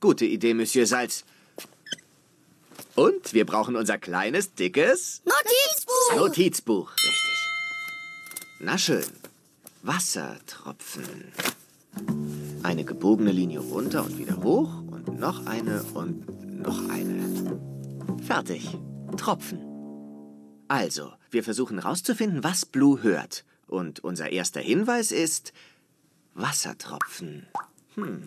Gute Idee, Monsieur Salz. Und wir brauchen unser kleines, dickes Notizbuch! Notizbuch. Richtig. Na schön. Wassertropfen. Eine gebogene Linie runter und wieder hoch. Und noch eine und noch eine. Fertig. Tropfen. Also, wir versuchen herauszufinden, was Blue hört. Und unser erster Hinweis ist Wassertropfen. Hm.